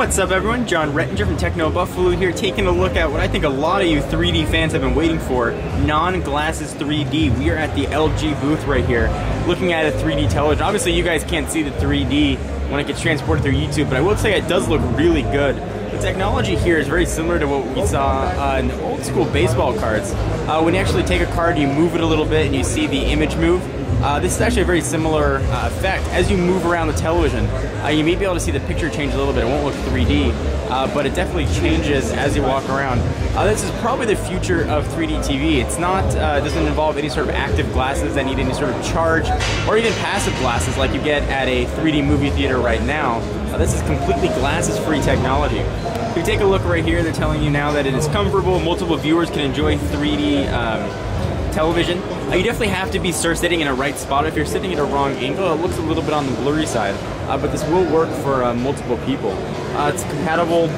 What's up everyone, Jon Rettinger from Techno Buffalo here taking a look at what I think a lot of you 3D fans have been waiting for, non-glasses 3D. We are at the LG booth right here looking at a 3D television. Obviously you guys can't see the 3D when it gets transported through YouTube, but I will say it does look really good. The technology here is very similar to what we saw uh, old school baseball cards. Uh, when you actually take a card, you move it a little bit and you see the image move. Uh, this is actually a very similar uh, effect. As you move around the television, uh, you may be able to see the picture change a little bit. It won't look 3D, uh, but it definitely changes as you walk around. Uh, this is probably the future of 3D TV. It's not, uh, it doesn't involve any sort of active glasses that need any sort of charge, or even passive glasses like you get at a 3D movie theater right now. This is completely glasses-free technology. If you take a look right here, they're telling you now that it is comfortable. Multiple viewers can enjoy 3D um, television. Uh, you definitely have to be sitting in a right spot. If you're sitting at a wrong angle, it looks a little bit on the blurry side, uh, but this will work for uh, multiple people. Uh, it's compatible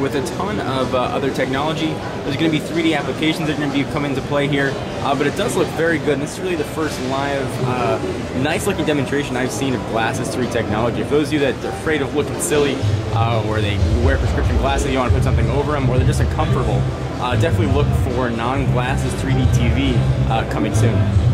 with a ton of uh, other technology. There's going to be 3D applications that are going to be come into play here, uh, but it does look very good. And this is really the first live, nice looking demonstration I've seen of glasses 3 technology. For those of you that are afraid of looking silly, or they wear prescription glasses, you want to put something over them, or they're just uncomfortable, uh, definitely look for non-glasses 3D TV uh, coming soon.